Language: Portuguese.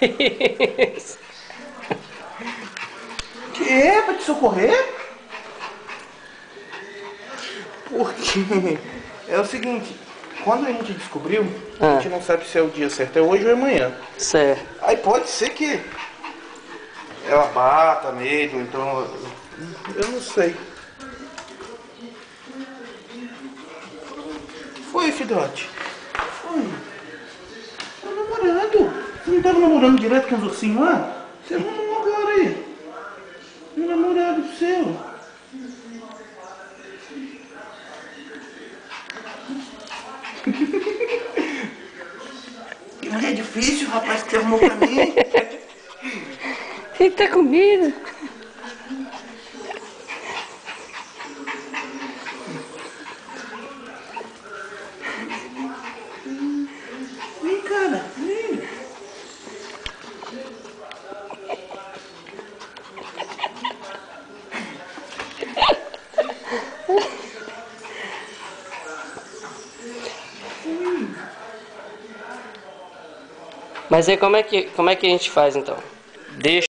isso? Que é? Pra te socorrer? Porque é o seguinte, quando a gente descobriu, a Ah. gente não sabe se é o dia certo, é hoje ou é amanhã. Certo. Aí pode ser que ela bata mesmo, então eu não sei. Foi, Fidote? Foi. Tô namorando. Você não tava namorando direto com os ursinhos lá? Você arrumou agora aí. Um namorado seu. Que mulher difícil, rapaz, que você arrumou pra mim. Ele tá com medo. Mas aí como é que, como é que a gente faz então? Deixa